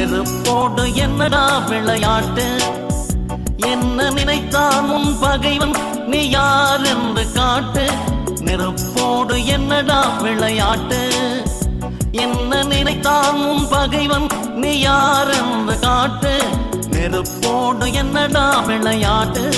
நெருப்போடு என்னடா விளையாட்டு? என்ன நினைத்தான் உன் பகைவன்? நீ யார் என்று காட்டு. நெருப்போடு என்னடா விளையாட்டு? என்ன நினைத்தான் உன் பகைவன்? நீ யார் என்று காட்டு. நெருப்போடு என்னடா விளையாட்டு?